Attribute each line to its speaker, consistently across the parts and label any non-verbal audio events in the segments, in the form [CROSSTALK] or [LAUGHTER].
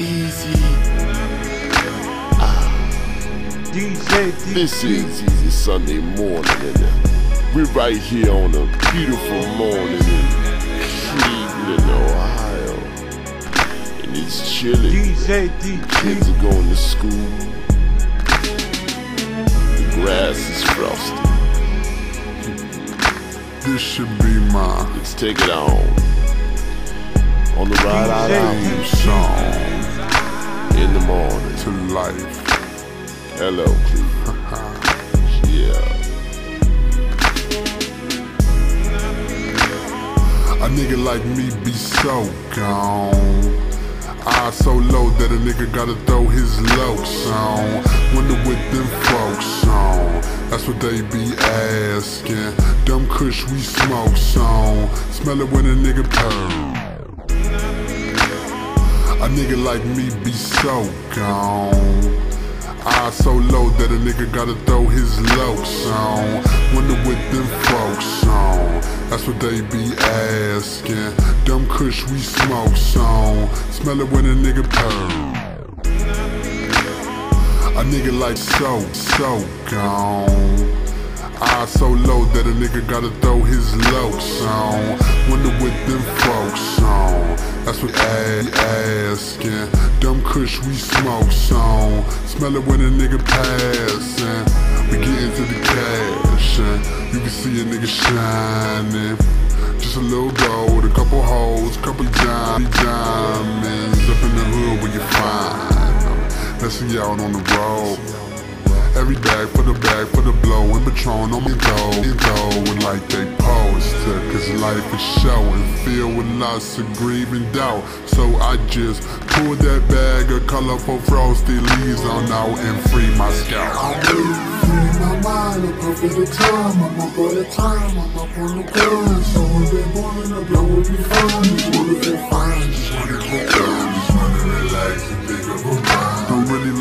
Speaker 1: easy. Ah.
Speaker 2: DJ, DJ.
Speaker 1: This is Easy Sunday morning, and we're right here on a beautiful morning in Cleveland, Ohio. And it's chilly.
Speaker 2: DJ, DJ.
Speaker 1: Kids are going to school. The grass is frosty.
Speaker 3: This should be my
Speaker 1: Let's take it on. On the ride out
Speaker 2: DJ.
Speaker 3: theme song
Speaker 1: in the morning.
Speaker 3: to life.
Speaker 1: Hello. [LAUGHS] Yeah.
Speaker 3: A nigga like me be so gone. Eyes so low that a nigga gotta throw his locs on. Wonder what them folks on. That's what they be asking. Dumb kush we smoke on. Smell it when a nigga purr. Nigga like me be so gone. Eyes so low that a nigga gotta throw his locs on. Wonder what them folks on. That's what they be asking. Dumb kush we smoke on. Smell it when a nigga purr. A nigga like so, so gone. Eyes so low that a nigga gotta throw his locs on. Wonder what them folks on. That's what they asking. Dumb kush we smoke on. Smell it when a nigga passing. We get into the cash and you can see a nigga shining. Just a little gold, a couple hoes, couple dime- diamonds up in the hood where you find them. Let's see out on the road. Every bag for the bag for the blow and Patron on me go and go and like they to Cause life is showing filled with lots of grief and doubt. So I just pulled that bag of colorful frosty leaves on out and free my scalp.
Speaker 4: Free my mind up up at the time, I'm up all the time, I'm up on the grind. So if they wanting to blow will be fine, wanna feel fine,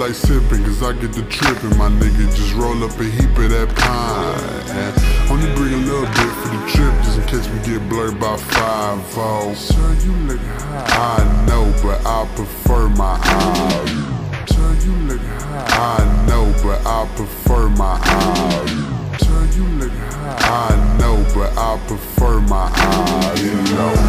Speaker 3: like sipping cause I get the tripping My nigga. Just roll up a heap of that pine only bring a little bit for the trip Just in case we get blurred by five oh Sir, you look high. I know but I prefer my eyes. Sir, you look high. I know but I prefer my eyes. Sir, you look high. I know but I prefer my eyes. You know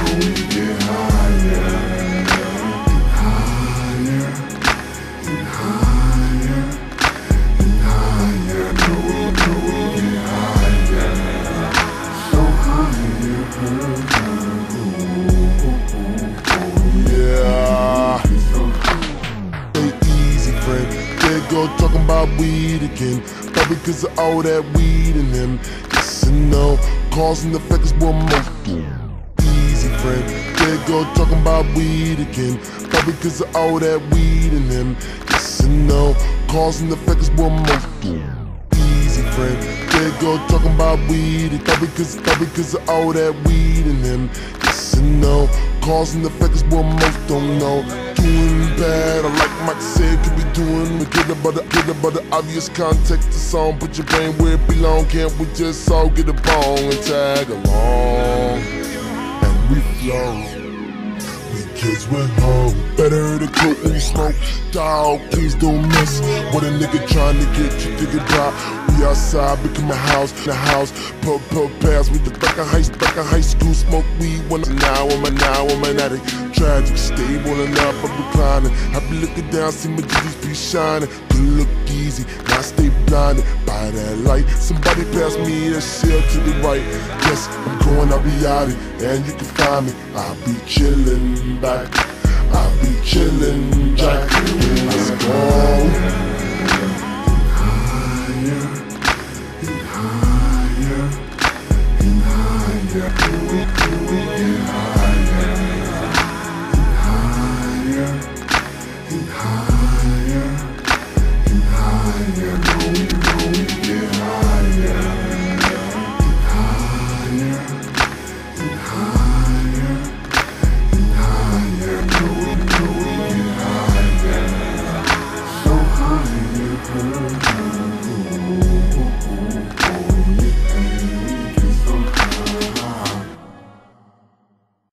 Speaker 1: again. Probably cause of all that weed in them. Yes and no. Cause and effect is what most. Easy friend. There go talking about weed again. Probably cause of all that weed in them. Yes and no. Cause and effect is what most. Easy friend. There go talking about weed. Probably cause, probably cause of all that weed in them. And no. Cause and effect is what most don't know. Doing bad, I like Mike said, could be doing. We get about the, get about the obvious context. The song, put your brain where it belong. Can't we just all get a bong and tag along? And we flow. We kids went home. Better to cook you smoke. Dog, please don't miss what a nigga trying to get you thinking about. We outside, become a house, the house. Pub, pub, pass with the back of high, back of high school. Smoke weed when I'm now, I'm a now, I'm an addict. Tragic, stable enough, I'm reclining. I be looking down, see my Jesus be shining. Good look easy, now stay blinded by that light. Somebody pass me that shell to the right. Yes, I'm going, I'll be out it, and you can find me. I'll be chillin' back. I'll be chillin', Jack. Let's go.
Speaker 4: 음, 음, 음.